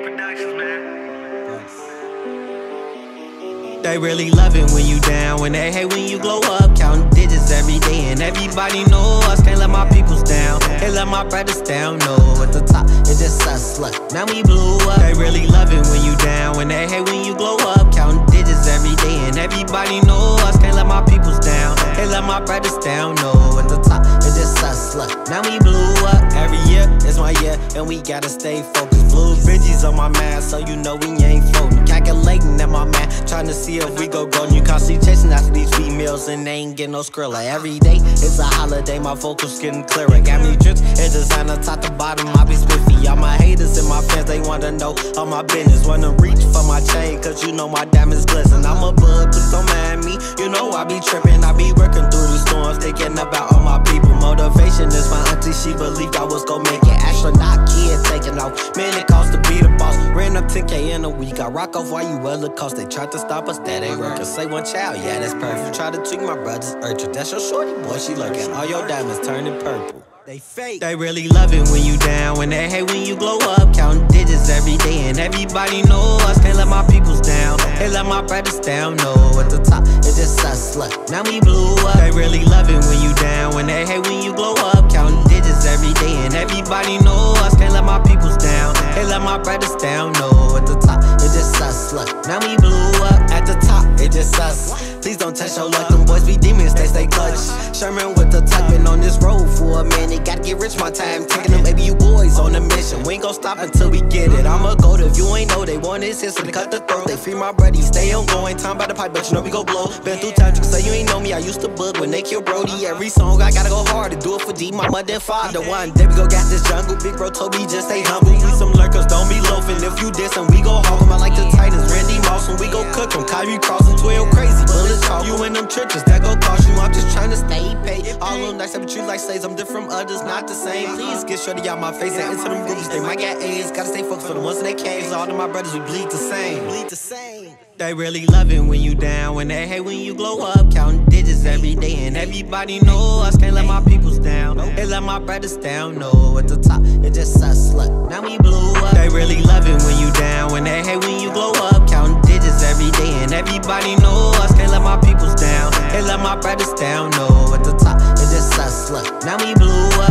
Productions, man. They really love it when you down, when they hate when you glow up. Counting digits every day, and everybody know us. Can't let my peoples down, can't let my brothers down. No, at the top, it just us. Look, now we blew up. They really love it when you down, when they hate when you glow up. Counting digits every day, and everybody know us. Can't let my peoples down, can't let my brothers down. No, at the top, it's just us. Look, now we blew year, and we gotta stay focused. Blue bridges on my mind, so you know we ain't floating. Calculating at my man, trying to see if we go go. You constantly chasing after these females, and they ain't getting no skrilla. Every day is a holiday, my vocals getting clearer. Got me drips and designer top to bottom, I be spiffy. All my haters and my fans, they wanna know all my business. Wanna reach for my chain, cause you know my diamonds glisten. I'm a bud, please don't mind me. You know I be tripping, I be working through the storms, thinking about all my people. Motivation is my she believed I was gon' make it. Astronaut kid taking off, man, it cost to be the boss. Ran up 10k in a week, I rock off while you well cost. They tried to stop us, that ain't working. Say one child, yeah, that's perfect. Try to tweak my brother's urchin, that's your shorty boy, she lurking. All your diamonds turning purple. They fake. They really love it when you down, when they hate when you glow up. Counting digits every day, and everybody know us. Can't let my peoples down, can't let my brothers down. No, at the top, it just us. Look, now we blew up. They really love it when you down, when they hate when you glow up. Counting every day, and everybody know us. Can't let my peoples down, can't let my brothers down. No, at the top, it just us. Look, now we blew up. At the top, it just us. Please don't touch your luck, them boys be demons, they stay clutch. Sherman with the tuck, been on this road for a minute. Gotta get rich, my time taking them. You boys on a mission. We ain't gon' stop until we get it. I'ma go to if you ain't know they want this hit, so they cut the throat. They free my buddy, stay on going. Time by the pipe, but you know we go blow. Been through times, you say you ain't know me. I used to bug when they kill Brody. Every song I gotta go hard to do it for D, my mother and father. One day we go got this jungle. Big bro Toby, just stay humble. And we go cook them. Kyrie crossing 12 crazy. Bullets call you in them trenches, that go cost you. I'm just trying to stay paid. All them nice, but you like slaves. I'm different from others, not the same. Uh-huh. Please get shorty out my face and into them groups. They might get A's. Gotta stay focused for the ones in their caves. All of my brothers, we bleed the same. Bleed the same. They really love it when you down, when they hate when you glow up. Counting digits every day, and everybody know us. Can't let my peoples down, can't let my brothers down. No, at the top, it just us. already know us can't let my peoples down. Can't let my brothers down. No, at the top, it is us. Look, now we blew up.